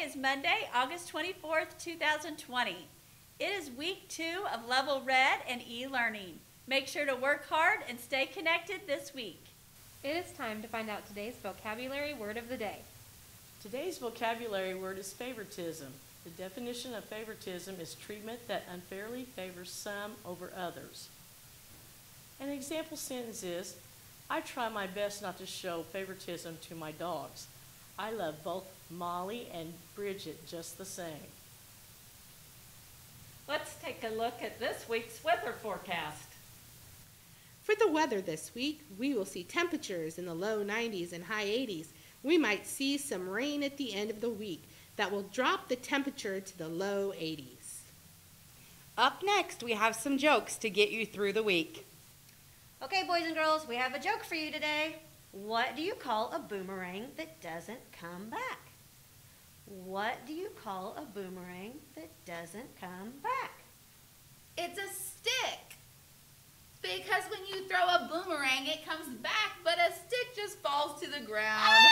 is Monday, August 24th, 2020. It is week two of Level Red and e-learning. Make sure to work hard and stay connected this week. It is time to find out today's vocabulary word of the day. Today's vocabulary word is favoritism. The definition of favoritism is treatment that unfairly favors some over others. An example sentence is, I try my best not to show favoritism to my dogs. I love both Molly and Bridget just the same. Let's take a look at this week's weather forecast. For the weather this week, we will see temperatures in the low 90s and high 80s. We might see some rain at the end of the week that will drop the temperature to the low 80s. Up next, we have some jokes to get you through the week. Okay, boys and girls, we have a joke for you today. What do you call a boomerang that doesn't come back? What do you call a boomerang that doesn't come back? It's a stick. Because when you throw a boomerang, it comes back, but a stick just falls to the ground.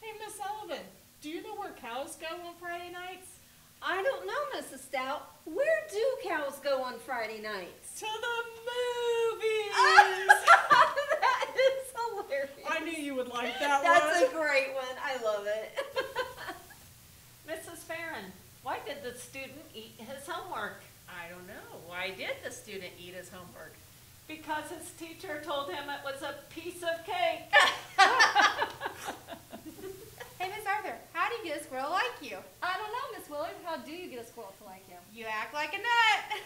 Hey, Miss Sullivan, do you know where cows go on Friday nights? I don't know, Mrs. Stout. Where do cows go on Friday nights? To the movies! that is hilarious. I knew you would like that one. That's one. a great one. I love it. Mrs. Farron, why did the student eat his homework? I don't know. Why did the student eat his homework? Because his teacher told him it was a piece of cake. Hey, Miss Arthur, how do you get a squirrel like you? I don't know, Miss Willard. How do you get a squirrel to like you? You act like a nut.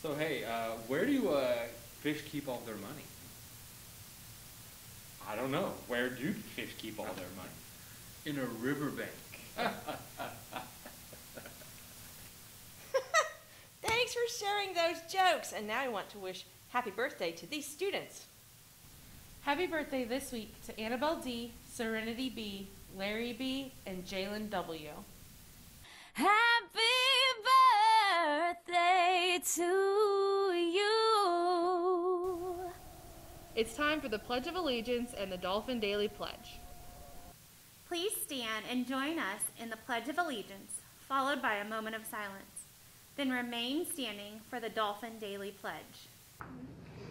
So hey, uh, where do uh, fish keep all their money? I don't know. Where do fish keep all their money? In a riverbank. Thanks for sharing those jokes. And now I want to wish happy birthday to these students. Happy birthday this week to Annabelle D, Serenity B, Larry B, and Jalen W. Happy birthday to It's time for the Pledge of Allegiance and the Dolphin Daily Pledge. Please stand and join us in the Pledge of Allegiance, followed by a moment of silence. Then remain standing for the Dolphin Daily Pledge.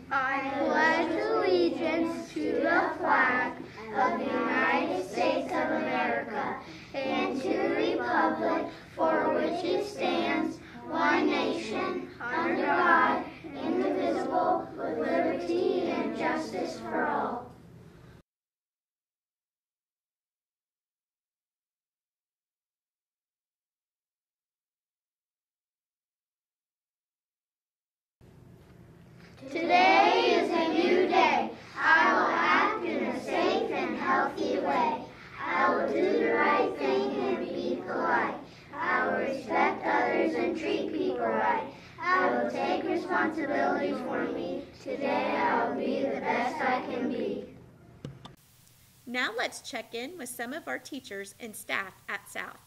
I pledge allegiance to the flag of the United States of America and to the republic for which it stands, one nation, under God, indivisible, with liberty and justice for all. Right. I will take responsibility for me. Today I will be the best I can be. Now let's check in with some of our teachers and staff at South.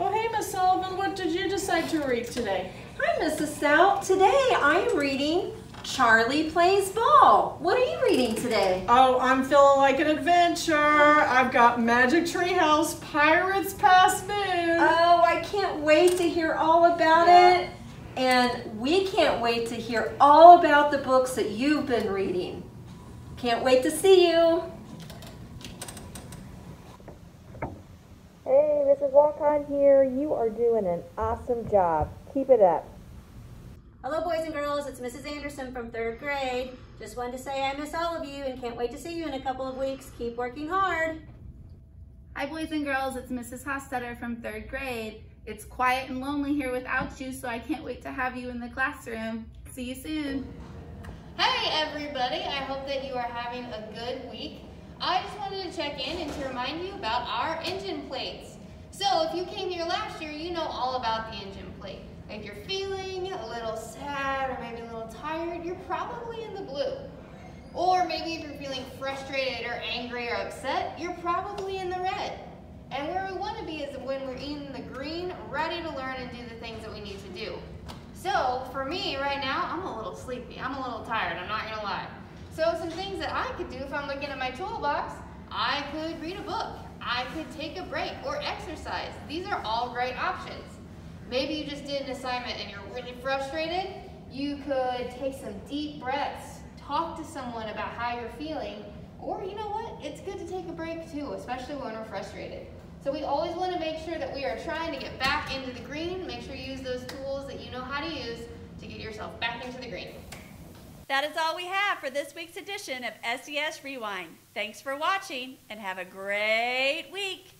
Oh, hey, Miss Sullivan, what did you decide to read today? Hi, Mrs. Stout. Today I am reading Charlie Plays Ball. What are you reading today? Oh, I'm feeling like an adventure. I've got Magic Tree House Pirates Past Noon. Oh, I can't wait to hear all about it. And we can't wait to hear all about the books that you've been reading. Can't wait to see you. Hey, Mrs. Walk-On here. You are doing an awesome job. Keep it up. Hello, boys and girls. It's Mrs. Anderson from third grade. Just wanted to say I miss all of you and can't wait to see you in a couple of weeks. Keep working hard. Hi, boys and girls. It's Mrs. Hostetter from third grade. It's quiet and lonely here without you, so I can't wait to have you in the classroom. See you soon. Hey, everybody. I hope that you are having a good week. I just wanted to check in and to remind you about our engine plates. So if you came here last year, you know all about the engine plate. If you're feeling a little sad or maybe a little tired, you're probably in the blue. Or maybe if you're feeling frustrated or angry or upset, you're probably in the red. And where we want to be is when we're in the green, ready to learn and do the things that we need to do. So for me right now, I'm a little sleepy. I'm a little tired, I'm not gonna lie. So some things that I could do if I'm looking at my toolbox, I could read a book, I could take a break or exercise. These are all great options. Maybe you just did an assignment and you're really frustrated. You could take some deep breaths, talk to someone about how you're feeling, or you know what? It's good to take a break too, especially when we're frustrated. So we always want to make sure that we are trying to get back into the green. Make sure you use those tools that you know how to use to get yourself back into the green. That is all we have for this week's edition of SES Rewind. Thanks for watching and have a great week.